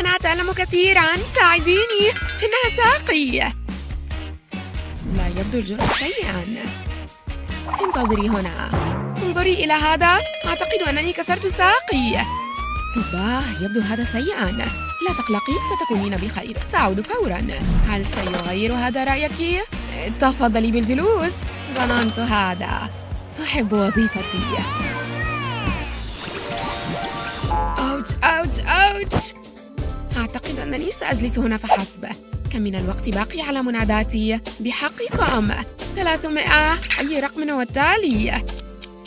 أنا أتألم كثيرا ساعديني. إنها ساقي لا يبدو الجرح سيئا انتظري هنا. انظري إلى هذا. أعتقد أنني كسرت ساقي رباه يبدو هذا سيئا لا تقلقي ستكونين بخير. سأعود فورا. هل سيغير هذا رأيك؟ تفضلي بالجلوس. ظننت هذا. أحب وظيفتي. أوتش أوتش أوتش أعتقد أنني سأجلس هنا فحسب كم من الوقت باقي على مناداتي؟ بحقكم 300 أي رقم والتالي؟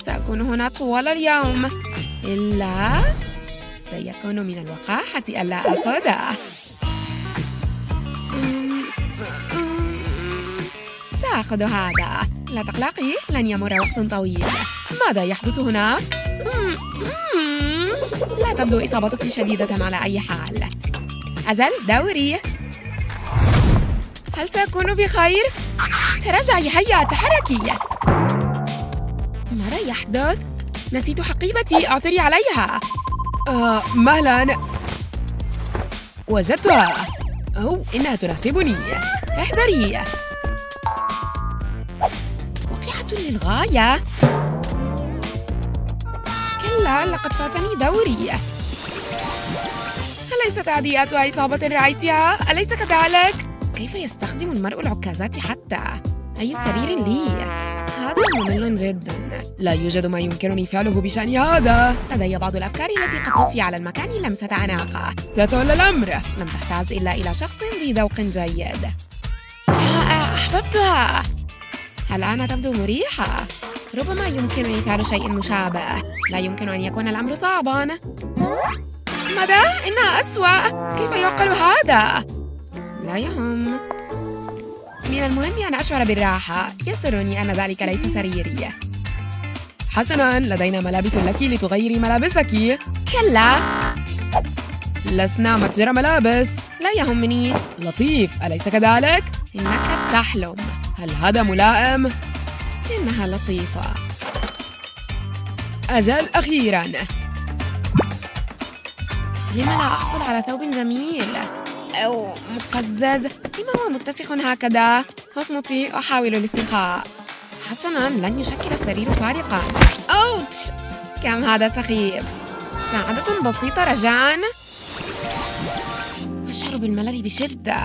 سأكون هنا طوال اليوم. إلا سيكون من الوقاحة ألا أخذه سأخذ هذا. لا تقلقي لن يمر وقت طويل. ماذا يحدث هنا؟ لا تبدو إصابتك شديدة على أي حال. أجل دوري. هل سأكون بخير؟ تراجعي هيا تحركي. ماذا يحدث؟ نسيت حقيبتي أعثري عليها. آه مهلا. وجدتها. أو إنها تناسبني. احذري. وقحة للغاية. كلا لقد فاتني دوري. هذه أسوأ إصابة رأيتها؟ أليس كذلك؟ كيف يستخدم المرء العكازات حتى؟ أي سرير لي؟ هذا ممل جدا. لا يوجد ما يمكنني فعله بشأن هذا. لدي بعض الأفكار التي قد تضفي على المكان لمسة أناقة ستولى الأمر. لم تحتاج إلا إلى شخص ذي ذوق جيد. أحببتها. الآن تبدو مريحة. ربما يمكنني فعل شيء مشابه. لا يمكن أن يكون الأمر صعبا. ماذا؟ إنها أسوأ. كيف يعقل هذا؟ لا يهم. من المهم أن أشعر بالراحة. يسرني أن ذلك ليس سريري. حسناً لدينا ملابس لك لتغيري ملابسك. كلا. لسنا متجر ملابس. لا يهمني. لطيف. أليس كذلك؟ إنك تحلم. هل هذا ملائم؟ إنها لطيفة. أجل أخيراً. لما لا أحصل على ثوب جميل؟ أو مقزز لما هو متسخ هكذا؟ اصمتي أحاول الاسترخاء حسناً لن يشكل السرير فارقاً أوتش كم هذا سخيف ساعدة بسيطة رجاءً أشعر بالملل بشدة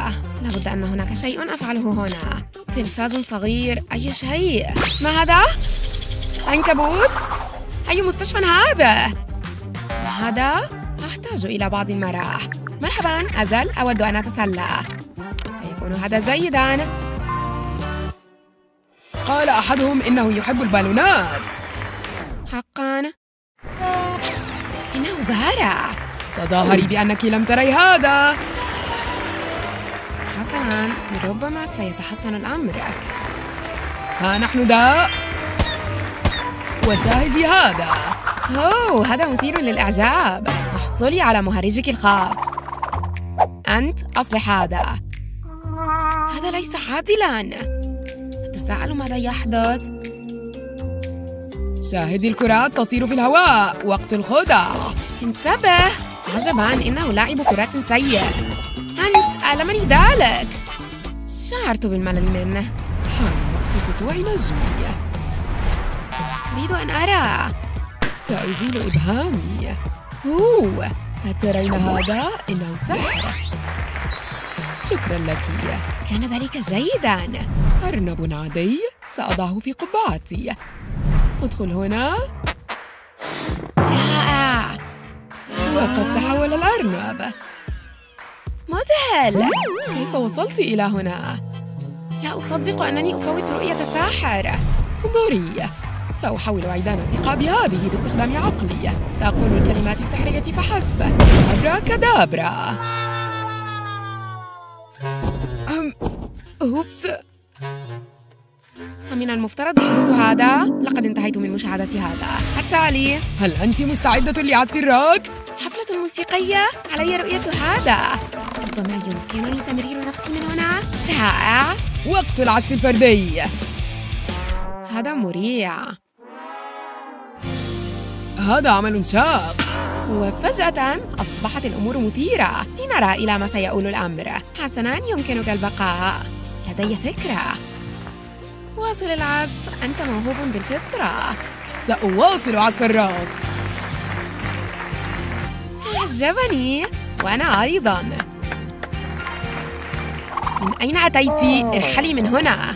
لابد أن هناك شيء أفعله هنا تلفاز صغير أي شيء ما هذا؟ عنكبوت؟ أي مستشفى هذا؟ هذا؟ أحتاج إلى بعض المراح مرحبا أجل أود أن أتسلى. سيكون هذا جيدا. قال أحدهم إنه يحب البالونات. حقا. إنه بارع. تظاهري بأنك لم تري هذا. حسنا. ربما سيتحسن الأمر. ها نحن ذا وشاهدي هذا. أوه هذا مثير للإعجاب. احصلي على مهرجك الخاص. أنت أصلح هذا. هذا ليس عادلاً. أتساءل ماذا يحدث؟ شاهدي الكرات تطير في الهواء. وقت الخدع انتبه. عجبا إنه لاعب كرات سيء. أنت ألمني ذلك. شعرت بالملل منه. حان وقت سطوع نجمي. أريد أن أرى. سأزيل إبهامي. أوه أترين هذا؟ إنه سحر شكرا لك كان ذلك جيدا. أرنب عادي سأضعه في قبعتي ادخل هنا. رائع. وقد تحول الأرنب. مذهل. كيف وصلت إلى هنا؟ لا أصدق أنني أفوت رؤية ساحر. انظري. سأحاول عيدان الثقة بهذه باستخدام عقلي سأقول الكلمات السحرية فحسب. أبرا كدابرا أم... أوبس. من المفترض حدوث هذا؟ لقد انتهيت من مشاهدة هذا. التالي هل أنت مستعدة لعزف الروك؟ حفلة موسيقية؟ علي رؤية هذا. ربما يمكنني تمرير نفسي من هنا. رائع. وقت العزف الفردي. هذا مريع. هذا عمل شاق وفجأة أصبحت الأمور مثيرة. لنرى إلى ما سيؤول الأمر. حسناً يمكنك البقاء. لدي فكرة. واصل العزف. أنت موهوب بالفطرة. سأواصل عزف الروك. أعجبني. وأنا أيضاً. من أين أتيت؟ ارحلي من هنا.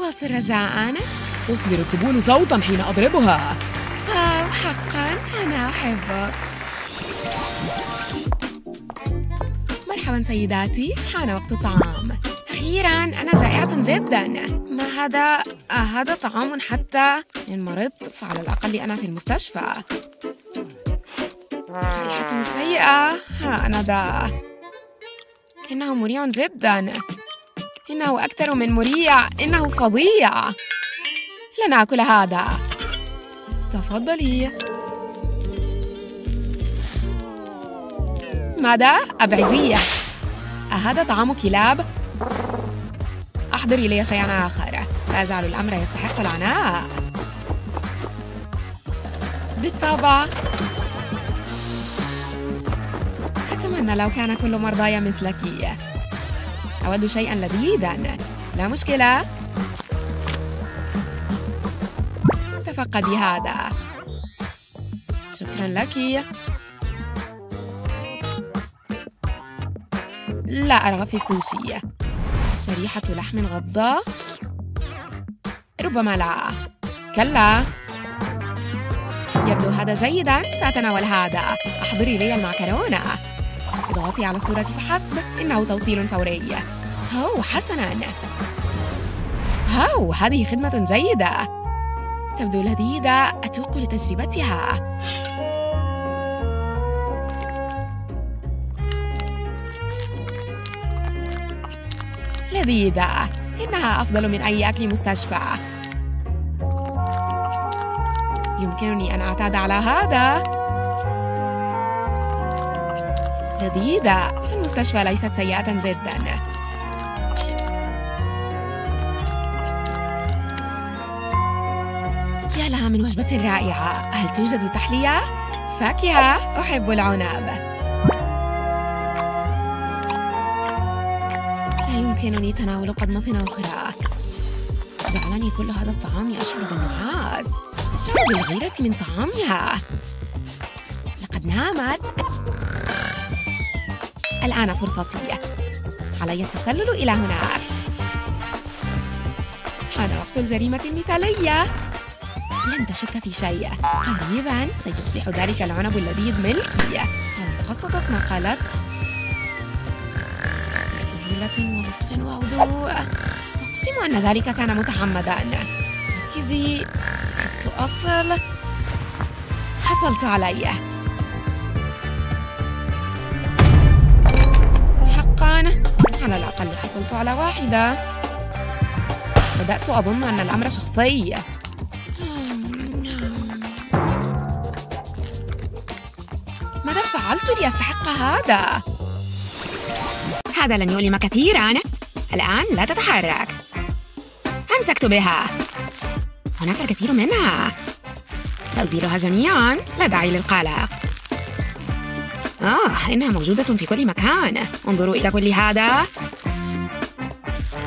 واصل رجاءً. تصدر الطبول صوتاً حين أضربها. حقاً أنا أحبك. مرحباً سيداتي حان وقت الطعام. أخيراً أنا جائعة جداً. ما هذا؟ آه هذا طعام حتى إن مرضت فعلى الأقل أنا في المستشفى. ريحة سيئة. ها أنا ذا. إنه مريع جدا. إنه أكثر من مريع. إنه فظيع. لن آكل هذا. تفضلي. ماذا؟ أبعديه أهذا طعام كلاب؟ أحضري لي شيئا آخر. سأجعل الأمر يستحق العناء. بالطبع. أتمنى لو كان كل مرضاي مثلك. أود شيئا لذيذا. لا مشكلة. تفقدي هذا شكرا لك. لا أرغب في السوشي شريحة لحم غضة ربما لا. كلا. يبدو هذا جيدا. سأتناول هذا. أحضري لي المعكرونة. إضغطي على الصورة فحسب. إنه توصيل فوري. هو حسنا. هاو هذه خدمة جيدة. تبدو لذيذة. أتوق لتجربتها. لذيذة. إنها أفضل من أي أكل مستشفى. يمكنني أن أعتاد على هذا. لذيذة. المستشفى ليست سيئة جدا. من وجبة رائعة هل توجد تحلية؟ فاكهة. أحب العنب. لا يمكنني تناول قضمة أخرى. جعلني كل هذا الطعام أشعر بالنعاس. أشعر بالغيرة من طعامها. لقد نامت. الآن فرصتي. علي التسلل إلى هناك. حان وقت الجريمة المثالية. لن تشك في شيء. قريبا سيصبح ذلك العنب اللذيذ ملكي ما قالته بسهولة ولطف وهدوء أقسم أن ذلك كان متعمدا ركزي تؤصل حصلت عليه حقا. على الأقل حصلت على واحدة. بدأت أظن أن الأمر شخصي. لأستحق هذا؟ هذا لن يؤلم كثيرا. الآن لا تتحرك. أمسكت بها. هناك الكثير منها. سأزيلها جميعا. لا داعي للقلق. آه إنها موجودة في كل مكان. انظروا إلى كل هذا.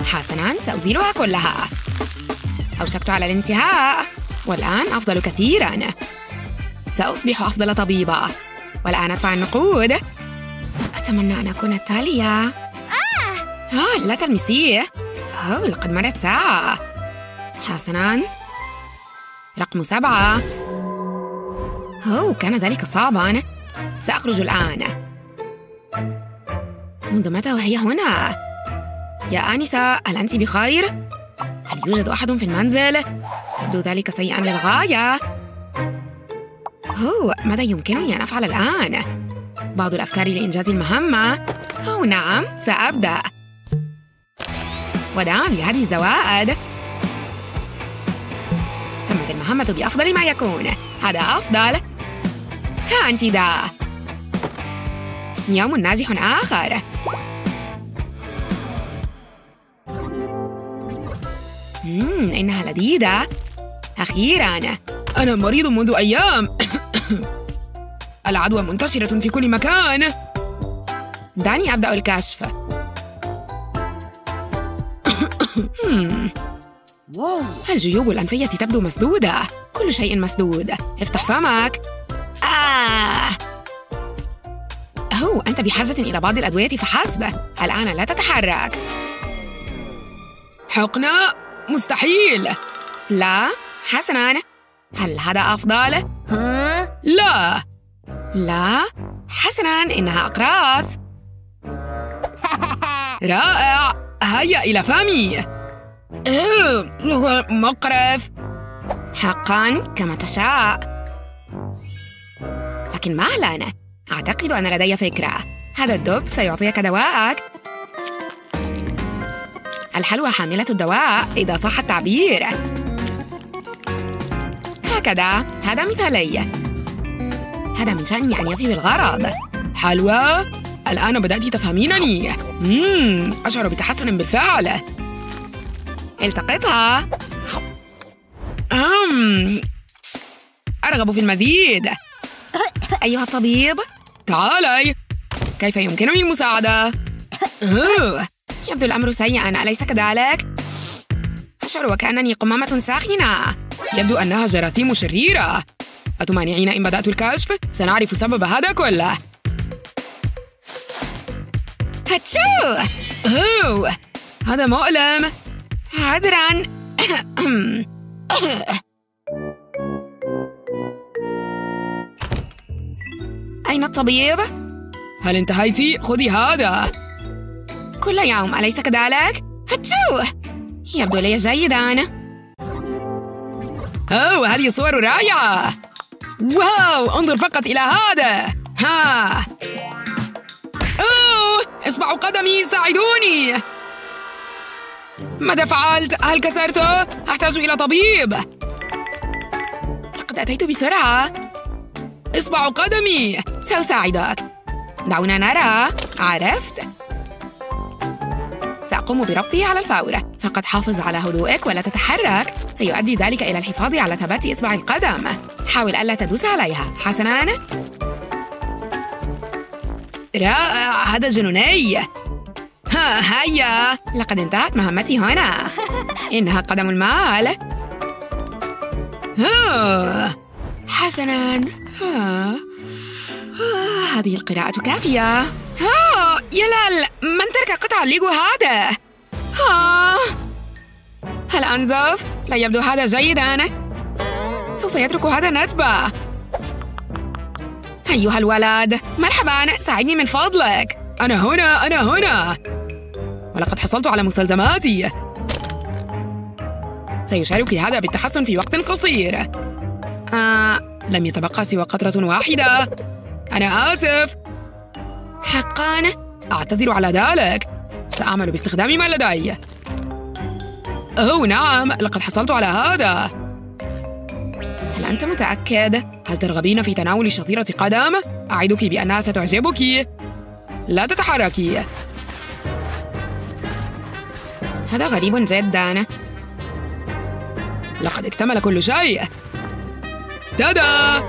حسنا سأزيلها كلها. أوشكت على الانتهاء. والآن أفضل كثيرا. سأصبح أفضل طبيبة. والآن أدفع النقود. أتمنى أن أكون التالية. آه! لا تلمسيه أوه لقد مرت ساعة. حسنا. رقم سبعة. أوه كان ذلك صعبا. سأخرج الآن. منذ متى وهي هنا؟ يا آنسة هل أنت بخير؟ هل يوجد أحد في المنزل؟ يبدو ذلك سيئا للغاية. أوه ماذا يمكنني أن أفعل الآن؟ بعض الأفكار لإنجاز المهمة. أو نعم سأبدأ. وداعا لهذه الزوائد. تمت المهمة بأفضل ما يكون. هذا أفضل. ها أنت ذا. يوم ناجح آخر. مم إنها لذيذة. أخيراً. أنا مريض منذ أيام. العدوى منتشرة في كل مكان. دعني أبدأ الكشف. الجيوب الأنفية تبدو مسدودة. كل شيء مسدود. افتح فمك. آه. أوه أنت بحاجة إلى بعض الأدوية فحسب. الآن لا تتحرك. حقنة. مستحيل. لا. حسناً. هل هذا أفضل؟ ها؟ لا. لا. حسناً إنها أقراص. رائع. هيا إلى فمي. مقرف. حقا كما تشاء. لكن مهلا أعتقد أن لدي فكرة. هذا الدب سيعطيك دواءك. الحلوى حاملة الدواء إذا صح التعبير. هكذا. هذا مثالي. هذا من شأني أن يفي بالغرض حلوى الآن بدأت تفهمينني. مم. أشعر بتحسن بالفعل. التقطها. أم. أرغب في المزيد. أيها الطبيب. تعالي. كيف يمكنني المساعدة؟ أوه. يبدو الأمر سيئا. أليس كذلك؟ أشعر وكأنني قمامة ساخنة. يبدو أنها جراثيم شريرة. أتمانعين إن بدأت الكشف؟ سنعرف سبب هذا كله. هاتشو! أوه! هذا مؤلم. عذرا. أين الطبيب؟ هل انتهيتِ؟ خذي هذا. كل يوم أليس كذلك؟ هاتشو! يبدو لي جيدا. أوه هذه صور رائعة. واو انظر فقط إلى هذا. ها. أوه اصبع قدمي ساعدوني. ماذا فعلت؟ هل كسرته؟ أحتاج إلى طبيب. لقد أتيت بسرعة. اصبع قدمي سأساعدك. دعونا نرى. عرفت؟ سأقوم بربطه على الفور فقط حافظ على هدوءك ولا تتحرك. سيؤدي ذلك إلى الحفاظ على ثبات إصبع القدم. حاول ألا تدوس عليها. حسناً. رائع. هذا جنوني. ها هيا. لقد انتهت مهمتي هنا. إنها قدم المال. ها. حسناً. ها. آه، هذه القراءة كافية. ها يا لال من ترك قطع الليجو هذا؟ ها. هل أنزف؟ لا يبدو هذا جيداً. سوف يترك هذا ندبة أيها الولد مرحباً ساعدني من فضلك. أنا هنا أنا هنا. ولقد حصلت على مستلزماتي. سيشارك هذا بالتحسن في وقت قصير. آه، لم يتبقى سوى قطرة واحدة. أنا آسف. حقا أعتذر على ذلك. سأعمل باستخدام ما لدي. أوه نعم. لقد حصلت على هذا. هل أنت متأكد؟ هل ترغبين في تناول شطيرة قدم؟ أعدك بأنها ستعجبك. لا تتحركي. هذا غريب جدا. لقد اكتمل كل شيء. تادا!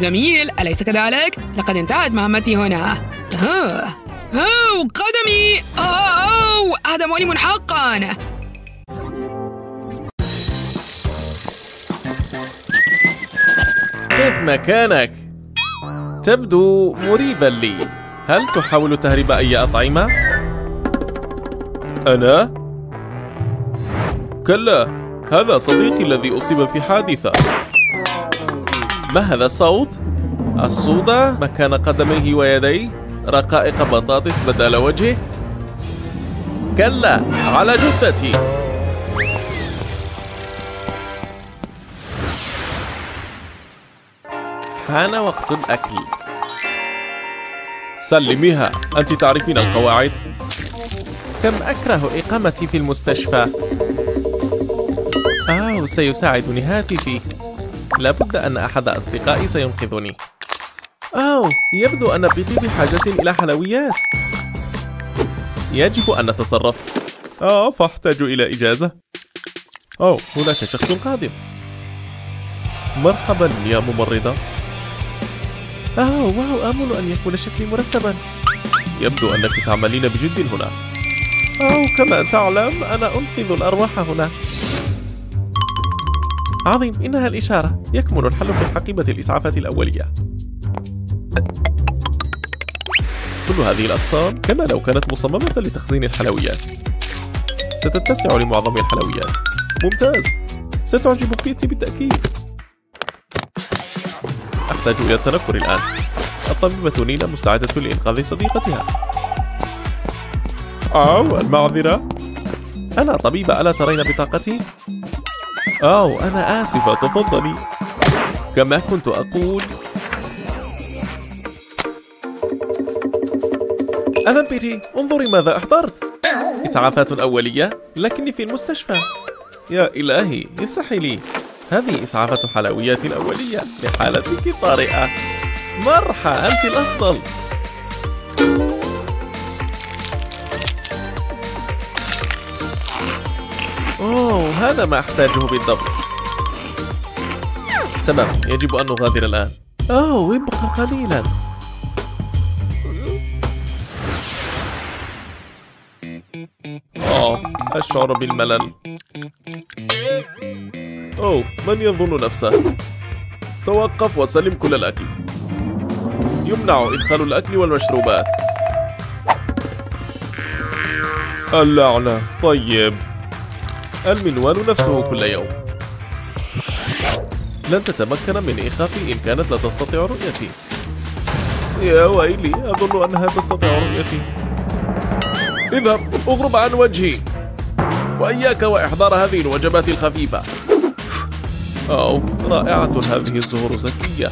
جميل. أليس كذلك؟ لقد انتهت مهمتي هنا. أوه أوه قدمي أوه. هذا مؤلم حقا كيف مكانك؟ تبدو مريبا لي هل تحاول تهريب أي أطعمة؟ أنا؟ كلا هذا صديقي الذي أصيب في حادثة ما هذا الصوت؟ الصودا مكان قدميه ويديه رقائق بطاطس بدل وجهه؟ كلا على جثتي. حان وقت الأكل. سلميها أنت تعرفين القواعد؟ كم أكره إقامتي في المستشفى؟ آه سيساعدني هاتفي لابد أن أحد أصدقائي سينقذني. أوه يبدو أن بيتي بحاجة إلى حلويات. يجب أن نتصرف. آه فأحتاج إلى إجازة. أوه هناك شخص قادم. مرحبا يا ممرضة. آه واو آمل أن يكون شكلي مرتبا. يبدو أنك تعملين بجد هنا. أو كما تعلم أنا أنقذ الأرواح هنا. عظيم إنها الإشارة. يكمن الحل في حقيبة الإسعافات الأولية. كل هذه الأقسام كما لو كانت مصممة لتخزين الحلويات. ستتسع لمعظم الحلويات. ممتاز. ستعجب بيتي بالتأكيد. أحتاج إلى التنكر الآن. الطبيبة نينا مستعدة لإنقاذ صديقتها. أو المعذرة. أنا طبيبة ألا ترين بطاقتي؟ أو أنا آسفة تفضلي. كما كنت أقول أهلا بيتي انظري ماذا أحضرت. إسعافات أولية لكني في المستشفى. يا إلهي افسحي لي. هذه إسعافات حلويات أولية لحالتك الطارئة. مرحى أنت الأفضل. أوه هذا ما أحتاجه بالضبط. تمام يجب أن نغادر الآن. أوه ابقى قليلا. أشعر بالملل. أوه من يظن نفسه؟ توقف وسلم كل الأكل. يمنع إدخال الأكل والمشروبات. اللعنة. طيب. المنوال نفسه كل يوم. لن تتمكن من إيقافي إن كانت لا تستطيع رؤيتي. يا ويلي أظن أنها تستطيع رؤيتي. اذهب أغرب عن وجهي. وإياك وإحضار هذه الوجبات الخفيفة. أو رائعة هذه الزهور زكية.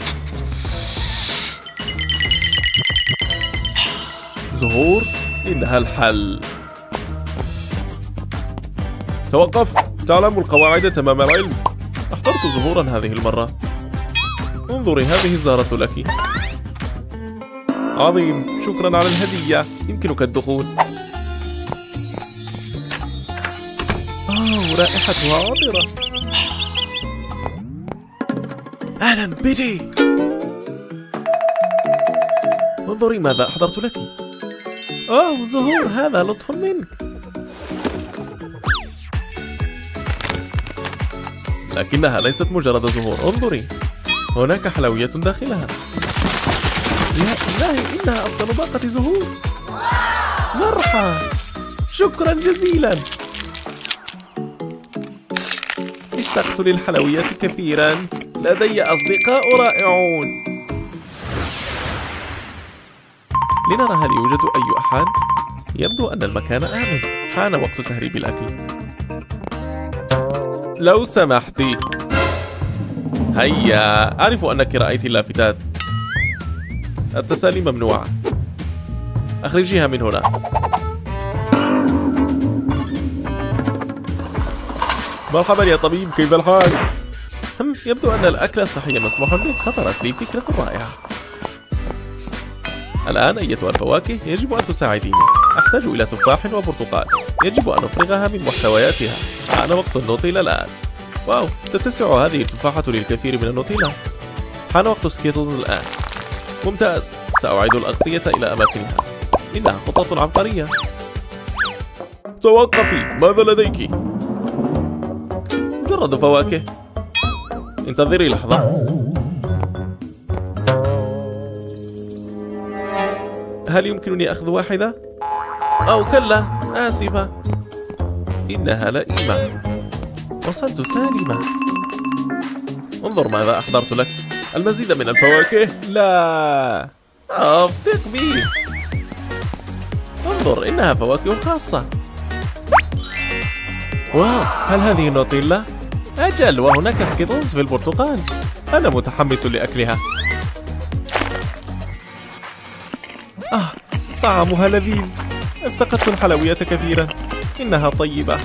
زهور إنها الحل. توقف. تعلم القواعد تمام العلم. أحضرت زهورا هذه المرة. انظري هذه الزهرة لك. عظيم. شكرا على الهدية. يمكنك الدخول. أوه رائحتها عطرة أهلا بيتي انظري ماذا أحضرت لك. أوه زهور هذا لطف منك. لكنها ليست مجرد زهور. انظري هناك حلويات داخلها. يا إلهي إنها أفضل باقة زهور. مرحى شكرا جزيلا. أشتقت للحلويات كثيرا. لدي أصدقاء رائعون. لنرى هل يوجد أي أحد؟ يبدو أن المكان آمن. حان وقت تهريب الأكل. لو سمحت هيا. أعرف أنك رأيت اللافتات. التسالي ممنوعة. أخرجيها من هنا. مرحبا يا طبيب كيف الحال؟ هم يبدو أن الأكل الصحي مسموح به خطرت لي فكرة رائعة. الآن أيتها الفواكه يجب أن تساعديني. أحتاج إلى تفاح وبرتقال. يجب أن أفرغها من محتوياتها. حان وقت النوتيلا الآن. واو تتسع هذه التفاحة للكثير من النوتيلا. حان وقت Skittles الآن. ممتاز. سأعيد الأغطية إلى أماكنها. إنها خطط عبقرية. توقفي. ماذا لديك؟ مجرد فواكه. انتظري لحظة. هل يمكنني أخذ واحدة؟ أو كلا آسفة. إنها لئيمة. وصلت سالمة. انظر ماذا أحضرت لك. المزيد من الفواكه؟ لا. أوه ثق بي انظر إنها فواكه خاصة. واو هل هذه نوتيلا؟ أجل وهناك Skittles في البرتقال. أنا متحمس لأكلها. آه طعمها لذيذ. افتقدت الحلويات كثيرا إنها طيبة.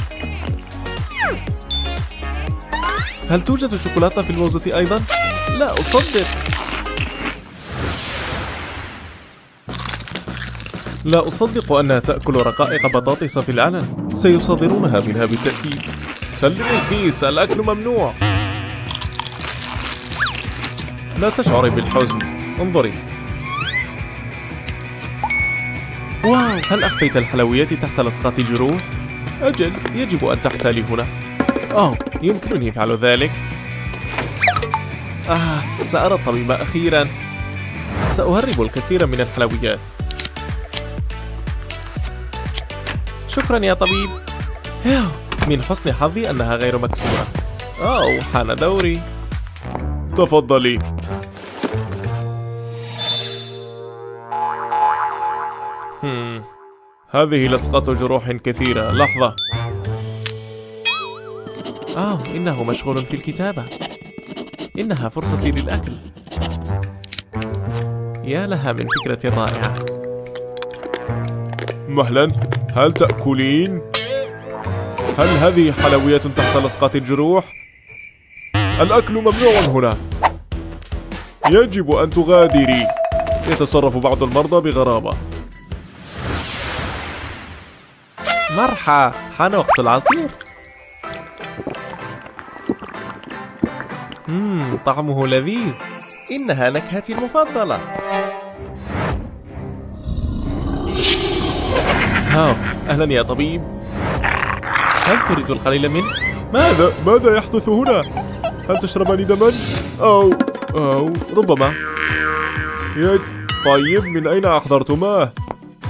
هل توجد شوكولاتة في الموزة أيضا؟ لا أصدق. لا أصدق أنها تأكل رقائق بطاطس في العلن. سيصادرونها منها بالتأكيد سلم الكيس الأكل ممنوع. لا تشعري بالحزن. انظري. واو هل أخفيت الحلويات تحت لصقات الجروح؟ أجل يجب أن تحتالي هنا. أوه يمكنني فعل ذلك. آه سأرى الطبيب أخيرا. سأهرب الكثير من الحلويات. شكرا يا طبيب. من حسن حظي أنها غير مكسورة. أوه حان دوري. تفضلي. هم. هذه لصقة جروح كثيرة. لحظة. آه إنه مشغول في الكتابة. إنها فرصتي للأكل. يا لها من فكرة رائعة. مهلا هل تأكلين؟ هل هذه حلويات تحت لصقات الجروح؟ الأكل ممنوع هنا. يجب أن تغادري. يتصرف بعض المرضى بغرابة. مرحى حان وقت العصير. مم طعمه لذيذ. إنها نكهتي المفضلة. هاو أهلا يا طبيب. هل تريد القليل منه؟ ماذا؟ ماذا يحدث هنا؟ هل تشربان دما؟ أو أو ربما يا طيب من أين أحضرتماه؟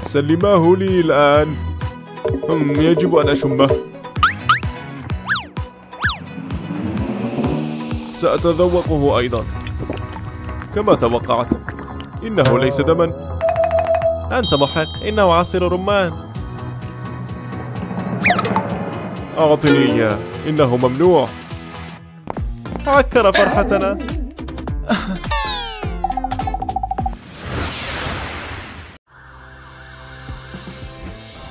سلماه لي الآن يجب أن أشمه سأتذوقه أيضا كما توقعت إنه ليس دما أنت محق إنه عصير رمان أعطني إياه. إنه ممنوع. عكر فرحتنا.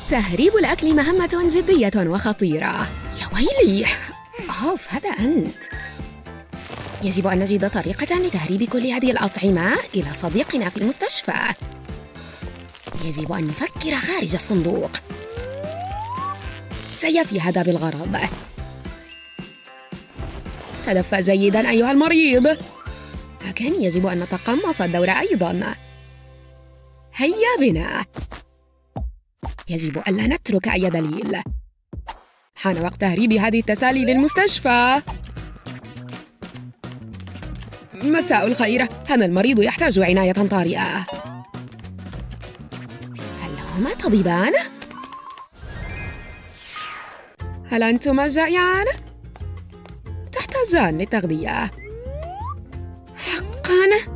تهريب الأكل مهمة جدية وخطيرة. يا ويلي. أوف هذا أنت. يجب أن نجد طريقة لتهريب كل هذه الأطعمة إلى صديقنا في المستشفى. يجب أن نفكر خارج الصندوق. سيفي هذا بالغرض تدفى جيدا أيها المريض. لكن يجب أن نتقمص الدور أيضا. هيا بنا. يجب ألا نترك أي دليل. حان وقت تهريب هذه التسالي للمستشفى. مساء الخير. هذا المريض يحتاج عناية طارئة. هل هما طبيبان؟ هل أنتما جائعان؟ تحتاجان للتغذية حقا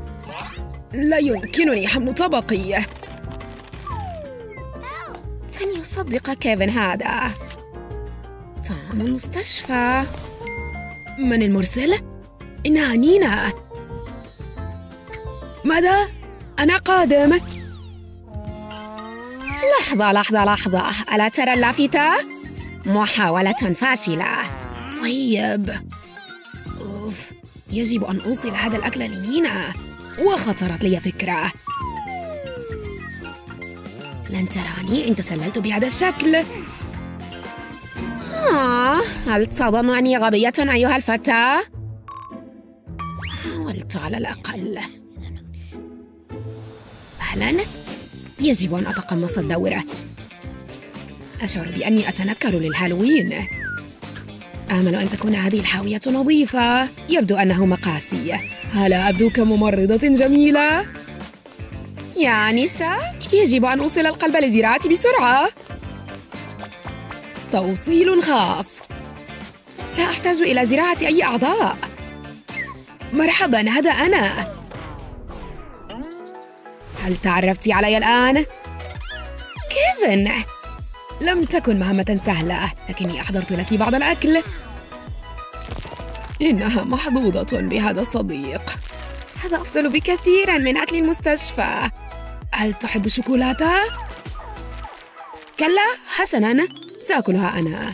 لا يمكنني حمل طبقي لن يصدق كيفن هذا طعام المستشفى من المرسل؟ إنها نينا ماذا؟ أنا قادم لحظة لحظة لحظة ألا ترى اللافتة؟ محاولة فاشلة. طيب. أوف. يجب أن أوصل هذا الأكل لنينا وخطرت لي فكرة. لن تراني إن تسللت بهذا الشكل. آه، هل تظن أني غبية أيها الفتى؟ حاولت على الأقل. أهلا يجب أن أتقمص الدورة. أشعر بأني أتنكر للهالوين. آمل أن تكون هذه الحاوية نظيفة. يبدو أنه مقاسي. هل أبدو كممرضة جميلة؟ يا نساء يجب أن أوصل القلب لزراعتي بسرعة. توصيل خاص. لا أحتاج إلى زراعة أي أعضاء. مرحبا هذا أنا. هل تعرفت علي الآن؟ كيفن؟ لم تكن مهمة سهلة لكني أحضرت لك بعض الأكل. إنها محظوظة بهذا الصديق. هذا أفضل بكثير من أكل المستشفى. هل تحب الشوكولاتة؟ كلا حسناً. سأكلها أنا.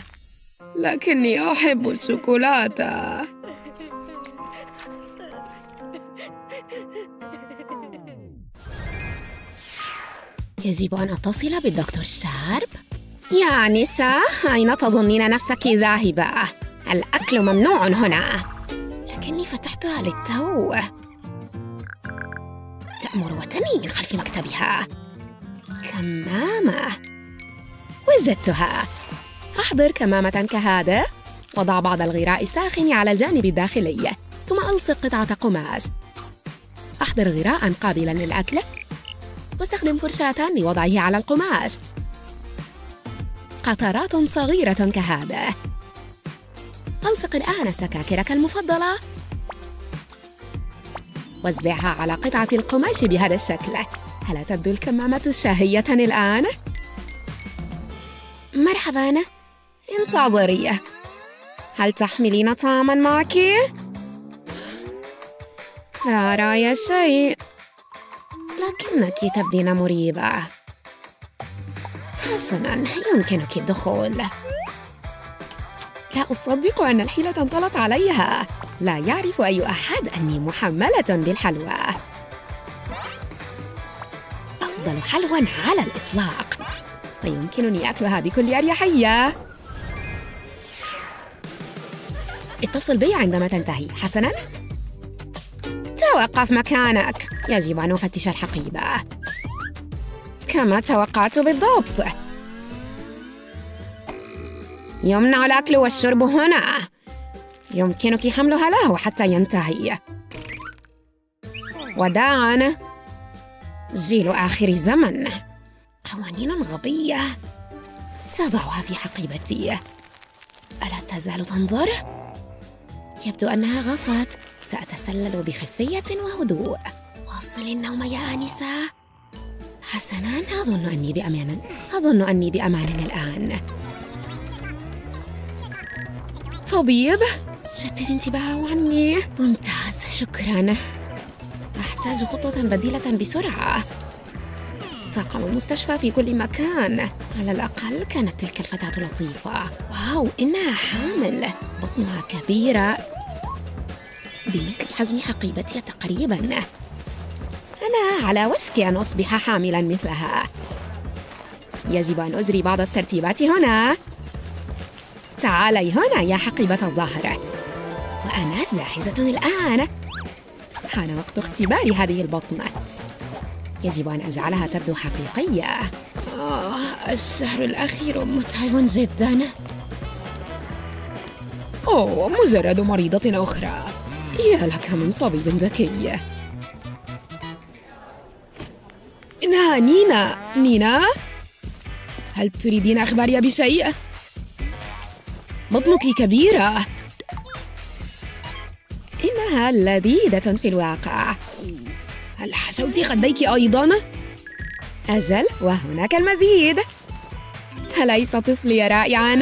لكني أحب الشوكولاتة. يجب أن أتصل بالدكتور شارب. يا نساء أين تظنين نفسك ذاهبة؟ الأكل ممنوع هنا. لكني فتحتها للتو. تأمر وتني من خلف مكتبها. كمامة. وجدتها. أحضر كمامة كهذا. وضع بعض الغراء الساخن على الجانب الداخلي. ثم ألصق قطعة قماش. أحضر غراء قابلا للأكل. واستخدم فرشاة لوضعه على القماش. قطرات صغيرة كهذا. ألصق الآن سكاكرك المفضلة. وزعها على قطعة القماش بهذا الشكل. هل تبدو الكمامة شهية الآن؟ مرحباً. انتظري. هل تحملين طعاماً معك؟ لا أرى شيء. لكنك تبدين مريبة حسناً يمكنك الدخول. لا أصدق أن الحيلة انطلت عليها. لا يعرف أي أحد أني محملة بالحلوى. أفضل حلوى على الإطلاق. ويمكنني أكلها بكل أريحية. اتصل بي عندما تنتهي. حسناً؟ توقف مكانك. يجب أن أفتش الحقيبة. كما توقعت بالضبط. يمنع الأكل والشرب هنا. يمكنك حملها له حتى ينتهي. وداعا. جيل آخر زمن. قوانين غبية. سأضعها في حقيبتي. ألا تزال تنظر؟ يبدو أنها غفت سأتسلل بخفية وهدوء. واصل النوم يا آنسة. حسناً أظن أني بأمان. أظن أني بأمان الآن. طبيب شتت انتباهه عني. ممتاز شكرا. أحتاج خطة بديلة بسرعة. طاقم المستشفى في كل مكان. على الأقل كانت تلك الفتاة لطيفة. واو إنها حامل. بطنها كبيرة. بمثل حجم حقيبتي تقريبا. أنا على وشك أن أصبح حاملا مثلها. يجب أن أجري بعض الترتيبات هنا. تعالي هنا يا حقيبة الظهر وأنا جاهزة الآن. حان وقت اختبار هذه البطن يجب أن أجعلها تبدو حقيقية. آه الشهر الأخير متعب جدا. أوه مجرد مريضة أخرى. يا لك من طبيب ذكي. إنها نينا. نينا؟ هل تريدين أخباري بشيء؟ بطنك كبيرة. إنها لذيذة في الواقع. هل حشوت خديك أيضا؟ أجل وهناك المزيد. أليس طفلي رائعا؟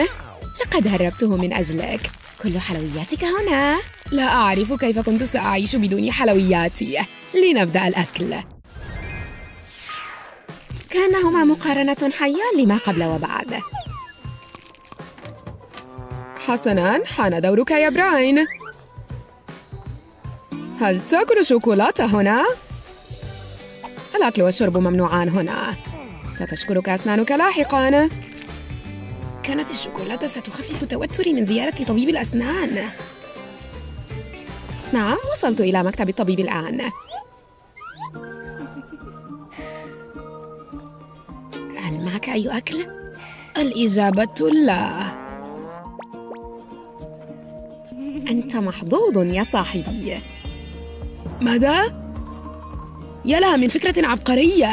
لقد هربته من أجلك. كل حلوياتك هنا. لا أعرف كيف كنت سأعيش بدون حلوياتي. لنبدأ الأكل. كأنهما مقارنة حية لما قبل وبعد. حسناً حان دورك يا براين. هل تأكل شوكولاتة هنا؟ الأكل والشرب ممنوعان هنا. ستشكرك أسنانك لاحقاً. كانت الشوكولاتة ستخفف توتري من زيارة طبيب الأسنان. نعم وصلت إلى مكتب الطبيب الآن. معك أي أكل؟ الإجابة لا. أنت محظوظ يا صاحبي. ماذا؟ يا لها من فكرة عبقرية.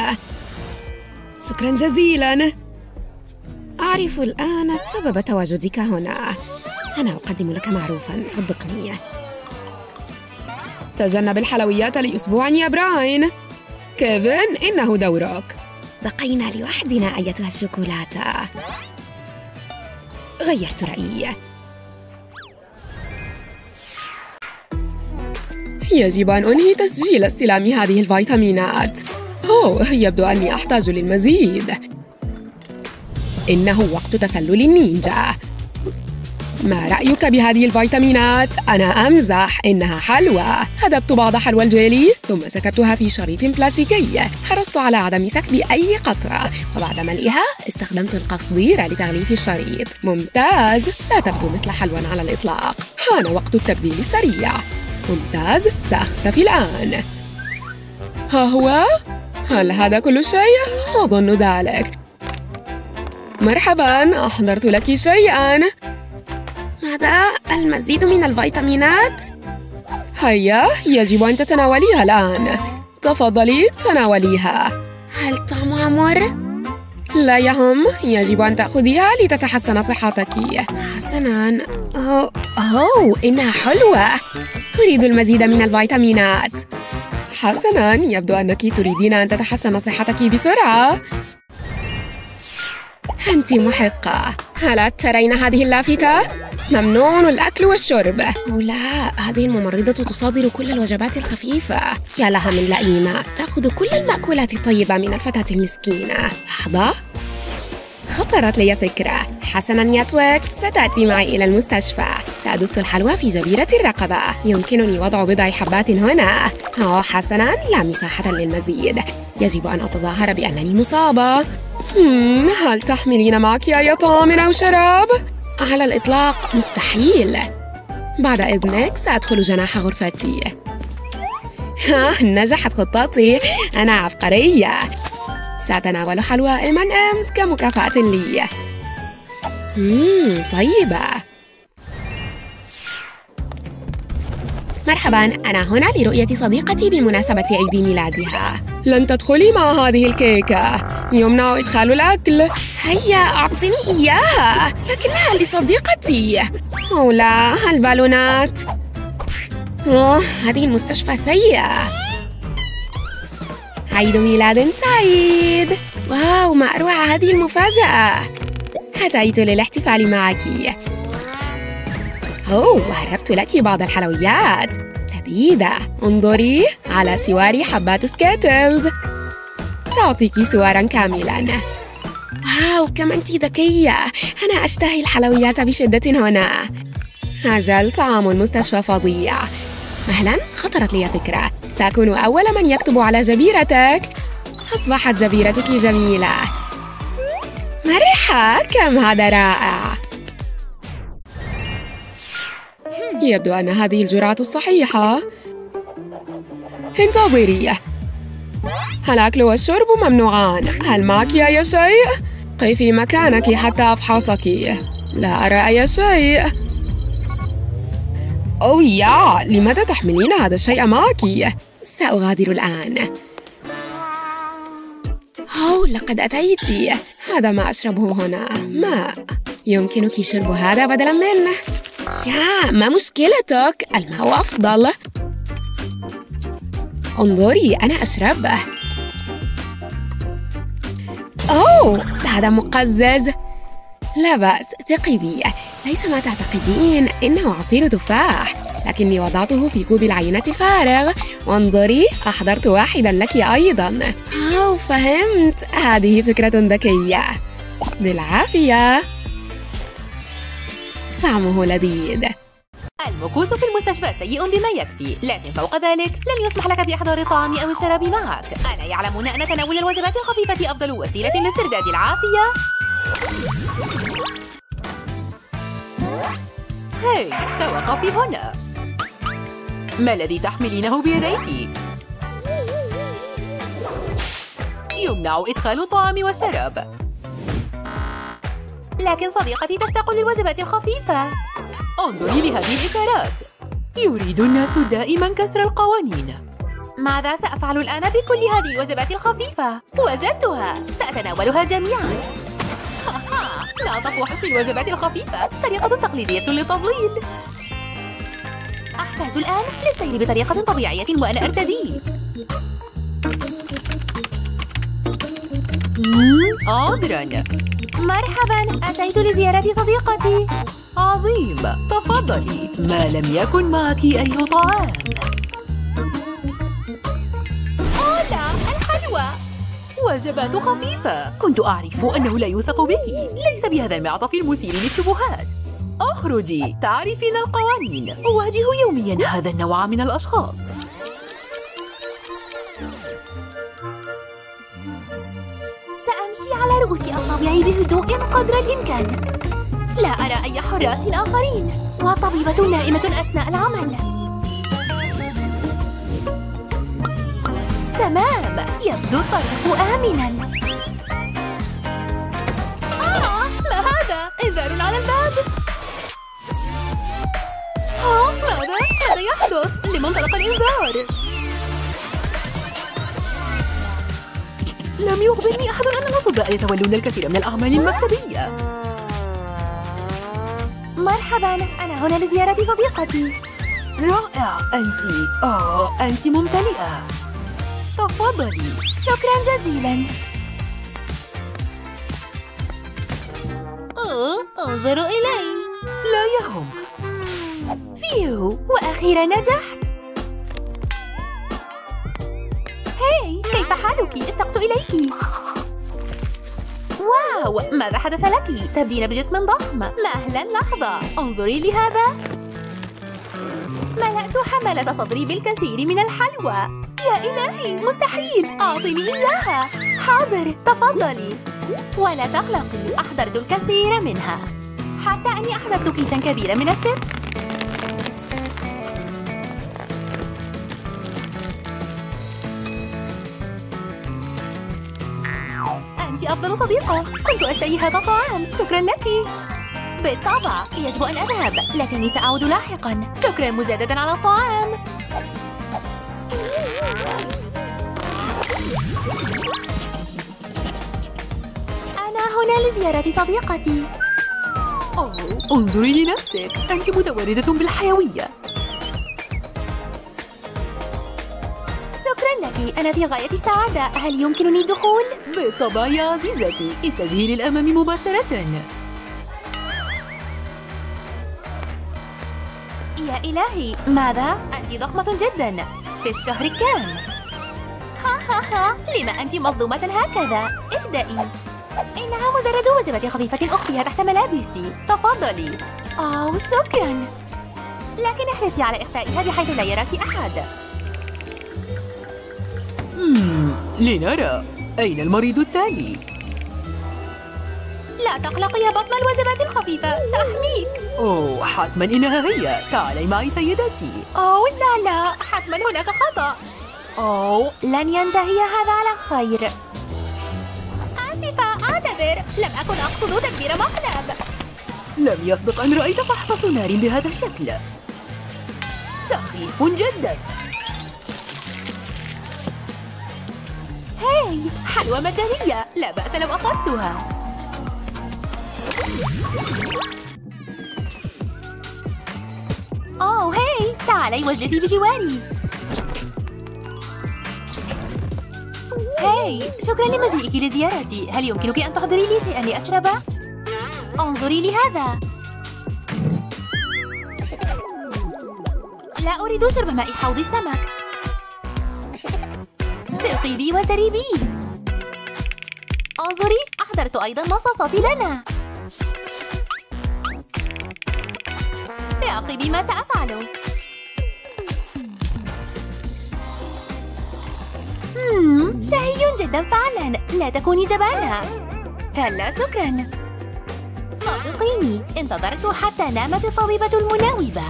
شكرا جزيلا. أعرف الآن سبب تواجدك هنا. أنا أقدم لك معروفا صدقني. تجنب الحلويات لأسبوع يا براين. كيفن إنه دورك. بقينا لوحدنا أيتها الشوكولاتة. غيرت رأيي. يجب أن أنهي تسجيل استلام هذه الفيتامينات. أوه يبدو أني أحتاج للمزيد. إنه وقت تسلل النينجا. ما رأيك بهذه الفيتامينات؟ أنا أمزح إنها حلوى هدبت بعض حلوى الجيلي ثم سكبتها في شريط بلاستيكي. حرصت على عدم سكب أي قطرة. وبعد ملئها استخدمت القصدير لتغليف الشريط. ممتاز! لا تبدو مثل حلوى على الإطلاق. حان وقت التبديل السريع. ممتاز! سأختفي الآن. ها هو؟ هل هذا كل شيء؟ أظن ذلك. مرحبا! أحضرت لك شيئا. ماذا؟ المزيد من الفيتامينات؟ هيا يجب أن تتناوليها الآن تفضلي تناوليها هل طعمها مر؟ لا يهم يجب أن تأخذيها لتتحسن صحتك حسناً أوه, أوه إنها حلوة أريد المزيد من الفيتامينات حسناً يبدو أنك تريدين أن تتحسن صحتك بسرعة أنت محقة. هل ترين هذه اللافتة؟ ممنوع الأكل والشرب. أو لا هذه الممرضة تصادر كل الوجبات الخفيفة. يا لها من لئيمة. تأخذ كل المأكولات الطيبة من الفتاة المسكينة. لحظة. خطرت لي فكرة. حسناً يا تويكس ستأتي معي إلى المستشفى. سأدس الحلوى في جبيرة الرقبة. يمكنني وضع بضع حبات هنا. أوه حسناً لا مساحة للمزيد. يجب أن أتظاهر بأنني مصابة. هل تحملين معك أي طعام أو شراب؟ على الإطلاق مستحيل. بعد إذنك سأدخل جناح غرفتي. ها نجحت خطتي أنا عبقرية. سأتناول حلوى إم أمز كمكافأة لي. مم طيبة. مرحبا أنا هنا لرؤية صديقتي بمناسبة عيد ميلادها. لن تدخلي مع هذه الكيكة. يمنع إدخال الأكل. هيا أعطني إياها. لكنها لصديقتي. أو لا البالونات. أوه هذه المستشفى سيئة. عيد ميلاد سعيد. واو ما أروع هذه المفاجأة. أتيت للاحتفال معك. أوه هربت لك بعض الحلويات. لذيذة. انظري على سواري حبات Skittles. سأعطيك سوارا كاملا. واو كم أنت ذكية. أنا أشتهي الحلويات بشدة هنا. أجل طعام المستشفى فظيع. مهلا خطرت لي فكرة. سأكون أول من يكتب على جبيرتك. أصبحت جبيرتك جميلة. مرحى كم هذا رائع. يبدو أن هذه الجرعة الصحيحة انتظري. الأكل والشرب ممنوعان. هل معك أي شيء؟ قفي مكانك حتى أفحصك. لا أرى أي شيء. أوه يا لماذا تحملين هذا الشيء معك؟ سأغادر الآن. أوه لقد أتيت. هذا ما أشربه هنا. ماء يمكنك شرب هذا بدلا منه يا ما مشكلتك. الماء أفضل. انظري أنا أشربه أوه هذا مقزز. لا بأس ثقي بي ليس ما تعتقدين إنه عصير تفاح لكني وضعته في كوب العينة فارغ وانظري أحضرت واحدا لك أيضا. أوه فهمت. هذه فكرة ذكية. بالعافية. طعمه لذيذ. المكوس في المستشفى سيء بما يكفي. لكن فوق ذلك. لن يسمح لك بإحضار الطعام أو الشراب معك. ألا يعلمون أن تناول الوجبات الخفيفة أفضل وسيلة لاسترداد العافية؟ هاي توقفي هنا. ما الذي تحملينه بيديك؟ يمنع إدخال الطعام والشراب لكن صديقتي تشتاق للوجبات الخفيفة. انظري لهذه الإشارات. يريد الناس دائما كسر القوانين. ماذا سأفعل الآن بكل هذه الوجبات الخفيفة؟ وجدتها. سأتناولها جميعا. لا تفوح في الوجبات الخفيفة. طريقة تقليدية للتضليل. أحتاج الآن للسير بطريقة طبيعية وأنا أرتدي. عذرا مرحبا أتيت لزيارة صديقتي. عظيم تفضلي. ما لم يكن معك أي طعام. أولا الحلوى. وجبات خفيفة. كنت أعرف أنه لا يوثق به ليس بهذا المعطف المثير للشبهات. أخرجي. تعرفين القوانين. أواجه يوميا هذا النوع من الأشخاص. سأمشي على رؤوس أصابعي بهدوء قدر الإمكان. لا أرى أي حراس آخرين. وطبيبة نائمة أثناء العمل. تمام. يبدو الطريق آمناً آه ما هذا؟ إنذار على الباب ها ماذا؟ ماذا يحدث؟ لمن طلق الإنذار؟ لم يخبرني أحد أن الأطباء يتولون الكثير من الأعمال المكتبية مرحبا أنا هنا لزيارة صديقتي رائع أنت آه أنت ممتلئة تفضلي شكرا جزيلا أوه انظروا إلي. لا يهم. فيو وأخيرا نجحت. هاي كيف حالك؟ اشتقت إليك. واو ماذا حدث لك؟ تبدين بجسم ضخم. مهلا لحظة انظري لهذا. ملأت حملة صدري بالكثير من الحلوى. يا إلهي مستحيل. أعطني إياها. حاضر تفضلي. ولا تقلقي أحضرت الكثير منها. حتى أني أحضرت كيسا كبيرا من الشيبس. أنت أفضل صديقة. كنت أشتهي هذا الطعام. شكرا لك. بالطبع يجب أن أذهب لكني سأعود لاحقا. شكرا مجددا على الطعام. أنا هنا لزيارة صديقتي. أوه انظري لنفسك. أنت متوردة بالحيوية. شكرا لك. أنا في غاية السعادة. هل يمكنني الدخول؟ بالطبع يا عزيزتي. اتجهي للأمام مباشرة. يا إلهي ماذا؟ أنت ضخمة جدا. في الشهر كام؟ ها ها. ها لما أنت مصدومة هكذا؟ اهدئي. إنها مجرد وجبة خفيفة أخفيها تحت ملابسي. تفضلي. أوه شكرا. لكن احرصي على إخفائها بحيث لا يراك أحد. مم، لنرى. أين المريض التالي؟ لا تقلقي يا بطل الوجبات الخفيفة. سأحميك. أوه حتما إنها هي. تعالي معي سيدتي. أوه لا لا. حتما هناك خطأ. أوه لن ينتهي هذا على خير. آسفة أعتذر. لم أكن أقصد تكبير مقلب. لم يسبق أن رأيت فحص سونار بهذا الشكل. سخيف جدا. هاي حلوى مجانية. لا بأس لو أخذتها. أوه هاي. تعالي واجلسي بجواري. هاي شكرا لمجيئك لزيارتي. هل يمكنك أن تحضري لي شيئا لأشربه؟ انظري لهذا. لا أريد شرب ماء حوض السمك. سقي بي وزري انظري أحضرت أيضا مصاصات لنا. راقبي ما سأفعل شهي جدا فعلا. لا تكوني جبانة. هلا شكرا. صدقيني انتظرت حتى نامت الطبيبة المناوبة.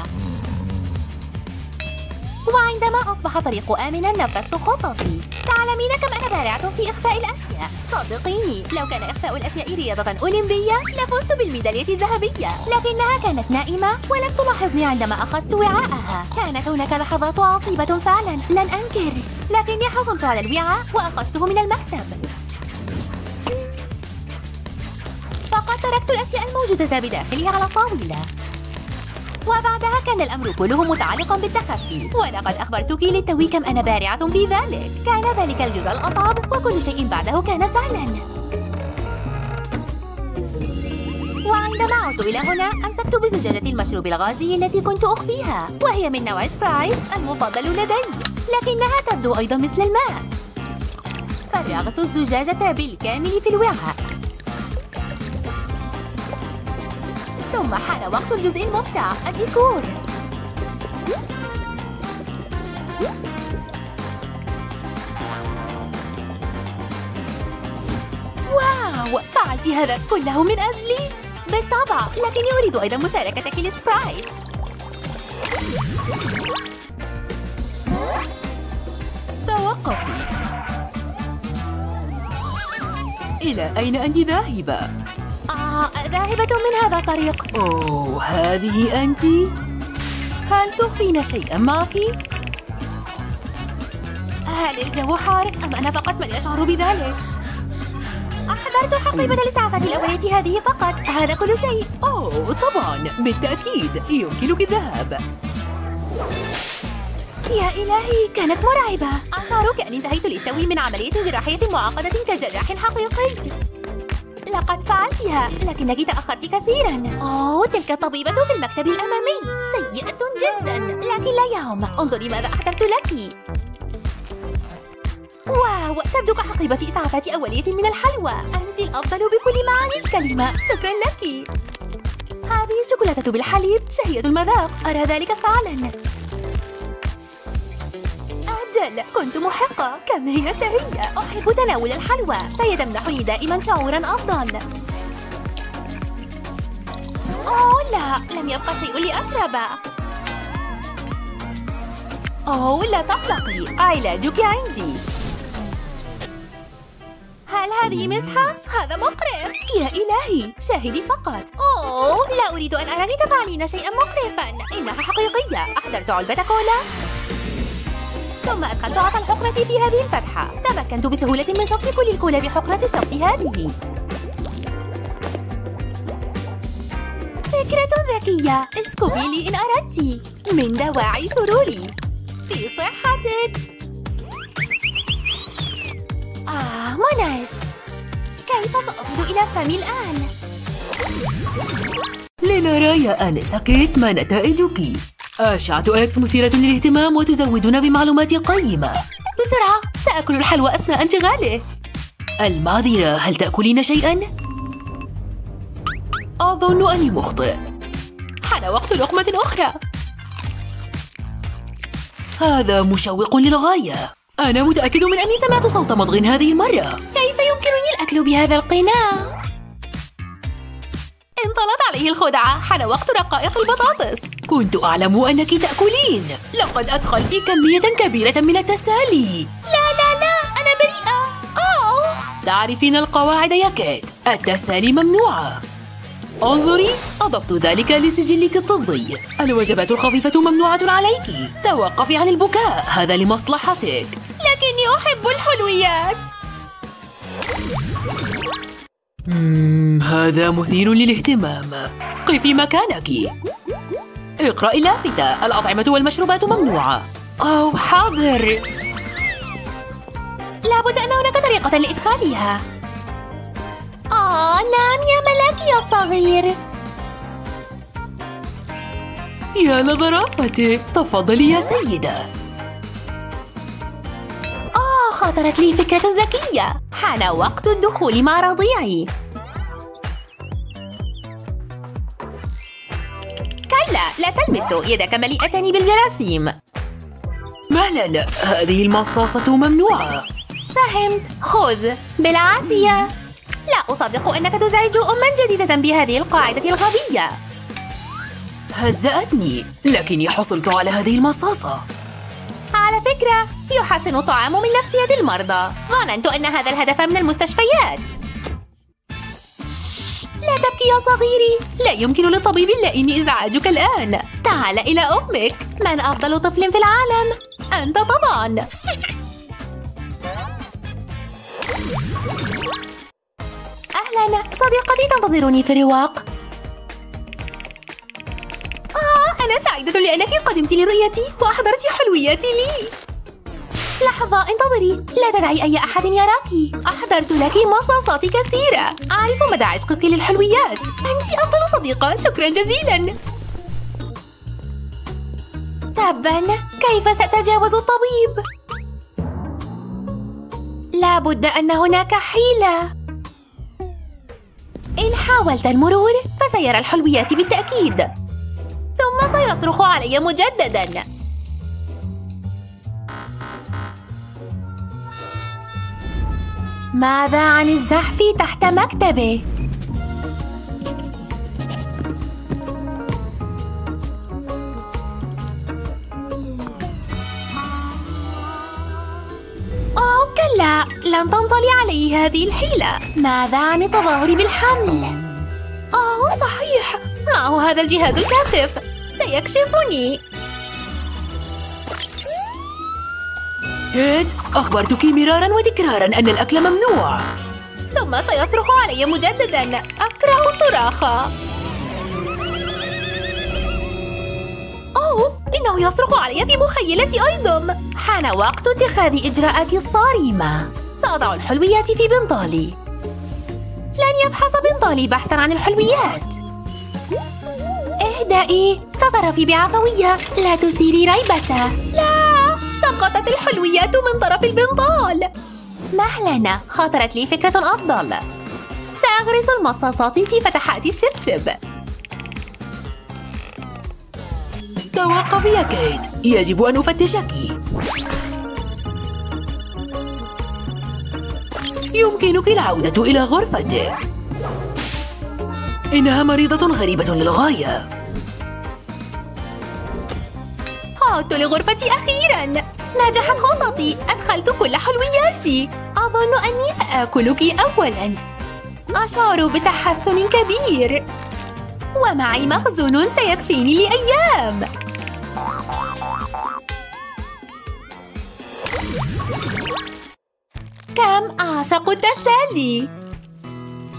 وعندما أصبح طريق آمنا نفذت خططي. تعلمين كم أنا بارعة في إخفاء الأشياء. صدقيني لو كان إخفاء الأشياء رياضة أولمبية لفزت بالميدالية الذهبية. لكنها كانت نائمة ولم تلاحظني عندما أخذت وعاءها. كانت هناك لحظات عصيبة فعلا. لن أنكر. لكني حصلت على الوعاء وأخذته من المكتب. فقد تركت الأشياء الموجودة بداخله على الطاولة وبعدها كان الأمر كله متعلقا بالتخفي. ولقد أخبرتك للتو كم أنا بارعة في ذلك. كان ذلك الجزء الأصعب وكل شيء بعده كان سهلا. وعندما عدت إلى هنا أمسكت بزجاجة المشروب الغازي التي كنت أخفيها وهي من نوع سبرايت المفضل لدي لكنها تبدو أيضا مثل الماء. فرغت الزجاجة بالكامل في الوعاء. ثم حان وقت الجزء الممتع الديكور واو فعلت هذا كله من أجلي؟ بالطبع لكني أريد أيضا مشاركتك ل Sprite توقفي إلى أين أنت ذاهبة؟ آه ذاهبة من هذا الطريق. أوه هذه أنت؟ هل تخفين شيئا معك؟ هل الجو حار أم أنا فقط من يشعر بذلك؟ أحضرت حقيبة الإسعافات الأولية هذه فقط. هذا كل شيء. أوه طبعا. بالتأكيد يمكنك الذهاب. يا إلهي كانت مرعبة. أشعر كأني انتهيت للتو من عملية جراحية معقدة كجراح حقيقي. لقد فعلتها لكنك تأخرت كثيرا. أوه تلك الطبيبة في المكتب الأمامي. سيئة جدا لكن لا يهم انظري ماذا أحضرت لك. واو تبدو كحقيبة إسعافات أولية من الحلوى. أنت الأفضل بكل معاني الكلمة. شكرا لك. هذه الشوكولاتة بالحليب شهية المذاق. أرى ذلك فعلا. أجل كنت محقة. كم هي شهية. أحب تناول الحلوى. فهي تمنحني دائما شعورا أفضل. أوه لا. لم يبقى شيء لأشربه أوه لا تقلقي علاجك عندي هل هذه مزحة؟ هذا مقرف. يا إلهي. شاهدي فقط. أوه لا أريد أن أراك تفعلين شيئا مقرفا. إنها حقيقية. أحضرت علبة كولا. ثم أدخلت عصا الحقنة في هذه الفتحة. تمكنت بسهولة من شفط كل الكولا بحقنة الشفط هذه. فكرة ذكية. اسكبي لي إن أردت. من دواعي سروري. في صحتك. آه مناش كيف سأصل إلى فمي الآن؟ لنرى يا آنسة كيت ما نتائجك. أشعة إكس مثيرة للاهتمام وتزودنا بمعلومات قيمة. بسرعة سأكل الحلوى أثناء انشغاله. المعذرة هل تأكلين شيئا؟ أظن أني مخطئ. حان وقت لقمة أخرى. هذا مشوق للغاية. أنا متأكد من أني سمعت صوت مضغ هذه المرة. كيف يمكنني الأكل بهذا القناع؟ انطلت عليه الخدعة؟ حان وقت رقائق البطاطس. كنت أعلم أنك تأكلين. لقد أدخلت كمية كبيرة من التسالي. لا لا لا أنا بريئة. أوه. تعرفين القواعد يا كيت التسالي ممنوعة. انظري أضفت ذلك لسجلك الطبي. الوجبات الخفيفة ممنوعة عليك. توقفي عن البكاء. هذا لمصلحتك. لكني أحب الحلويات. هذا مثير للاهتمام. قفي مكانك. اقرأي اللافتة الأطعمة والمشروبات ممنوعة. أوه حاضر. لابد أن هناك طريقة لإدخالها. آه نعم يا ملاكي الصغير يا لظرافتك تفضلي يا سيدة. خطرت لي فكرة ذكية. حان وقت الدخول مع رضيعي. كلا لا تلمسوا يدك مليئتان بالجراثيم. مهلا هذه المصاصة ممنوعة. فهمت. خذ. بالعافية. لا أصدق أنك تزعج أما جديدة بهذه القاعدة الغبية. هزأتني لكني حصلت على هذه المصاصة. على فكرة يحسن الطعام من نفسية المرضى. ظننت أن هذا الهدف من المستشفيات. لا تبكي يا صغيري. لا يمكن للطبيب اللائم إزعاجك الآن. تعال إلى أمك. من أفضل طفل في العالم؟ أنت طبعا. أهلا. صديقتي تنتظرني في الرواق. سعيدة لأنك قدمت لرؤيتي وأحضرت حلوياتي لي. لحظة انتظري. لا تدعي أي أحد يراك أحضرت لك مصاصات كثيرة. أعرف مدى عشقك للحلويات. أنت أفضل صديقة. شكرا جزيلا. تبا كيف سأتجاوز الطبيب؟ لابد أن هناك حيلة. إن حاولت المرور فسيرى الحلويات بالتأكيد. ثم سيصرخ علي مجددا ماذا عن الزحف تحت مكتبه؟ أوه كلا لن تنطلي علي هذه الحيلة ماذا عن التظاهر بالحمل؟ أوه صحيح معه هذا الجهاز الكاشف سيكشفني كيت أخبرتك مرارا وتكرارا أن الأكل ممنوع. ثم سيصرخ علي مجددا أكره صراخة أوه إنه يصرخ علي في مخيلتي أيضا. حان وقت اتخاذ إجراءاتي الصارمة. سأضع الحلويات في بنطالي. لن يفحص بنطالي بحثا عن الحلويات. اهدئي تصرفي بعفوية. لا تثيري ريبته لا سقطت الحلويات من طرف البنطال. مهلا خطرت لي فكرة أفضل. سأغرس المصاصات في فتحات الشبشب. توقفي يا كيت. يجب أن أفتشك. يمكنك العودة إلى غرفتك. إنها مريضة غريبة للغاية. عدت لغرفتي أخيرا. نجحت خططي أدخلت كل حلوياتي. أظن أني سآكلك أولا. أشعر بتحسن كبير. ومعي مخزون سيكفيني لأيام. كم أعشق التسالي.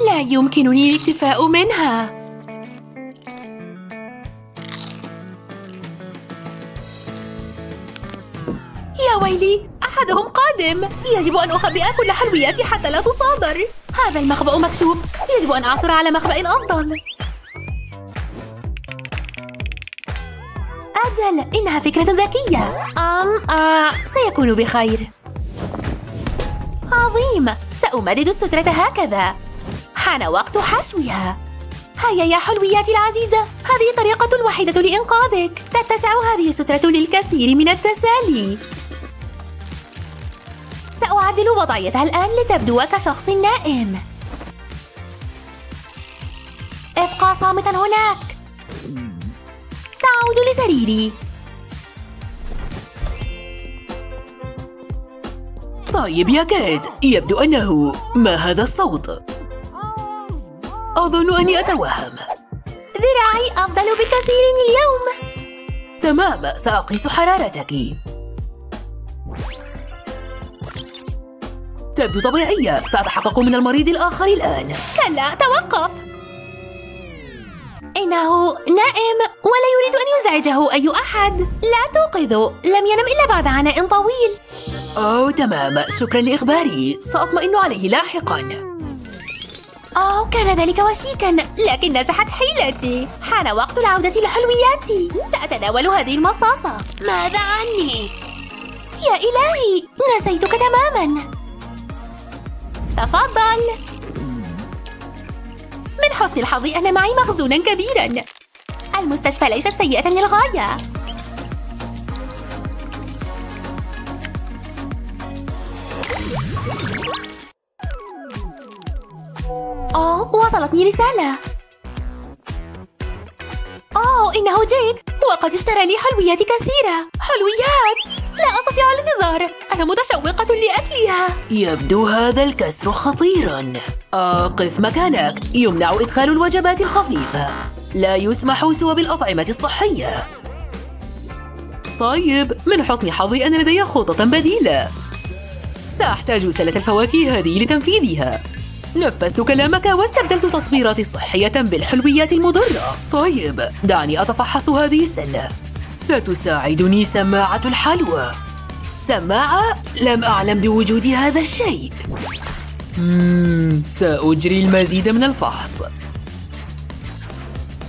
لا يمكنني الاكتفاء منها. يا ويلي أحدهم قادم. يجب أن أخبئ كل حلوياتي حتى لا تصادر. هذا المخبأ مكشوف. يجب أن أعثر على مخبأ أفضل. أجل إنها فكرة ذكية. أم آه سيكون بخير. عظيم. سأمدد السترة هكذا. حان وقت حشوها. هيا يا حلوياتي العزيزة هذه الطريقة الوحيدة لإنقاذك. تتسع هذه السترة للكثير من التسالي. سأعدل وضعيتها الآن لتبدو كشخص نائم. ابقى صامتا هناك. سأعود لسريري. طيب يا كيت يبدو أنه ما هذا الصوت؟ أظن أني أتوهم. ذراعي أفضل بكثير اليوم. تمام سأقيس حرارتك. تبدو طبيعية. سأتحقق من المريض الآخر الآن. كلا توقف. إنه نائم ولا يريد أن يزعجه أي أحد. لا توقظه لم ينم إلا بعد عناء طويل. أوه تمام. شكرا لإخباري. سأطمئن عليه لاحقا. أوه كان ذلك وشيكا لكن نجحت حيلتي. حان وقت العودة لحلوياتي. سأتناول هذه المصاصة. ماذا عني؟ يا إلهي نسيتك تماما. تفضل من حسن الحظ أن معي مخزونا كبيرا. المستشفى ليست سيئة للغاية. أوه وصلتني رسالة. أوه إنه جيك وقد اشترى لي حلويات كثيرة. حلويات! لا أستطيع الانتظار. أنا متشوقة لأكلها. يبدو هذا الكسر خطيرا. أقف مكانك. يمنع إدخال الوجبات الخفيفة. لا يسمح سوى بالأطعمة الصحية. طيب من حسن حظي أن لدي خطة بديلة. سأحتاج سلة الفواكه هذه لتنفيذها. نفذت كلامك واستبدلت تصبيراتي الصحية بالحلويات المضرة. طيب دعني أتفحص هذه السلة. ستساعدني سماعة الحلوى. سماعة؟ لم أعلم بوجود هذا الشيء. مم، سأجري المزيد من الفحص.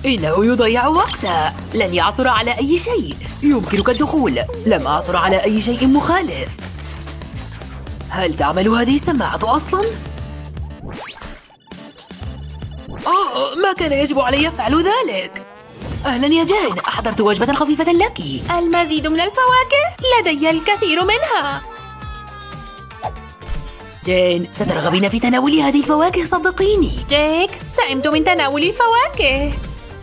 إنه يضيع وقتا لن يعثر على أي شيء. يمكنك الدخول. لم أعثر على أي شيء مخالف. هل تعمل هذه السماعة أصلاً؟ أوه ما كان يجب علي فعل ذلك. أهلا يا جين أحضرت وجبة خفيفة لك. المزيد من الفواكه لدي الكثير منها. جين سترغبين في تناول هذه الفواكه صدقيني. جيك سئمت من تناول الفواكه.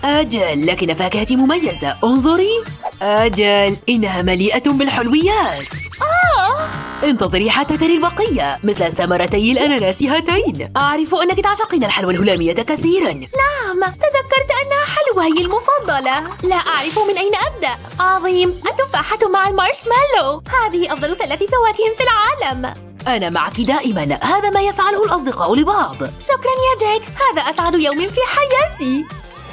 أجل لكن فاكهتي مميزة. انظري. أجل إنها مليئة بالحلويات. آه. انتظري حتى تري البقية مثل ثمرتي الأناناس هاتين. أعرف أنك تعشقين الحلوى الهلامية كثيرا. نعم تذكرت أنها حلواي المفضلة. لا أعرف من أين أبدأ. عظيم التفاحة مع المارشميلو. هذه أفضل سلة فواكه في العالم. أنا معك دائما. هذا ما يفعله الأصدقاء لبعض. شكرا يا جيك. هذا أسعد يوم في حياتي.